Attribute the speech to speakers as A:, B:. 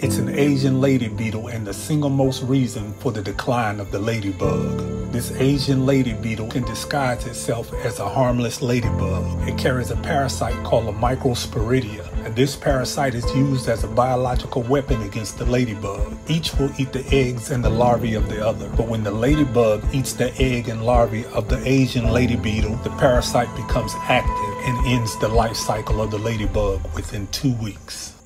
A: It's an Asian lady beetle and the single most reason for the decline of the ladybug. This Asian lady beetle can disguise itself as a harmless ladybug. It carries a parasite called a microsporidia, and this parasite is used as a biological weapon against the ladybug. Each will eat the eggs and the larvae of the other, but when the ladybug eats the egg and larvae of the Asian lady beetle, the parasite becomes active and ends the life cycle of the ladybug within two weeks.